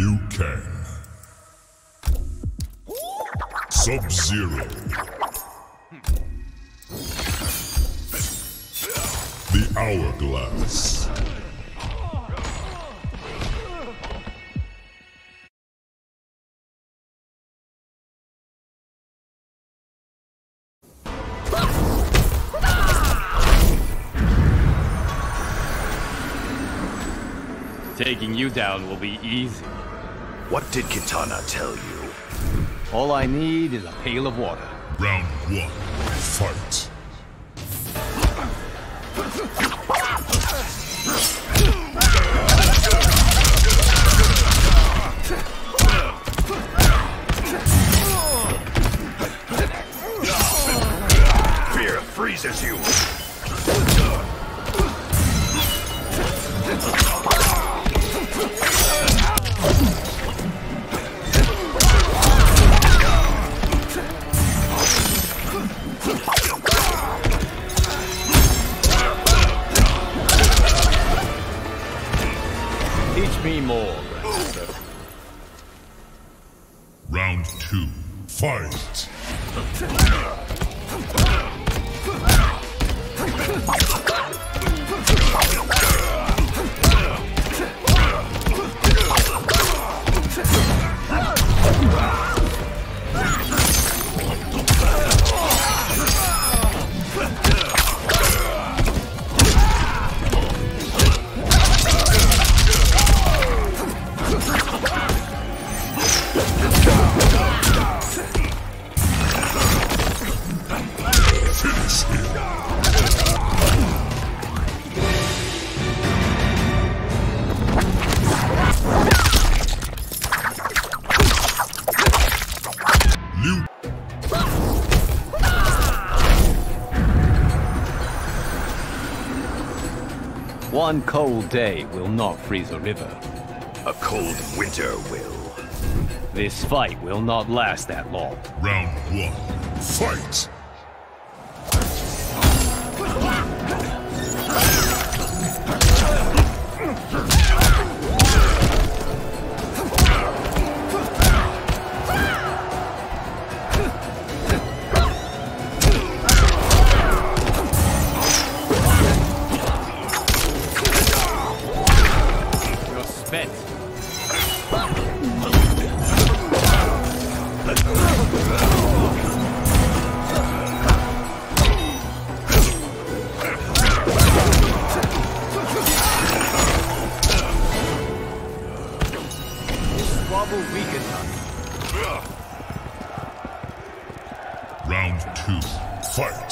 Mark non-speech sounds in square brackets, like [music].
Liu Kang. Sub-Zero. The Hourglass. Taking you down will be easy. What did Kitana tell you? All I need is a pail of water. Round one. Fight. Fear freezes you! Teach me more, Grandmaster. Round two. Fight. [laughs] One cold day will not freeze a river. A cold winter will. This fight will not last that long. Round one. Fight. You're spent. This squabble weakens us. Round two. Fight.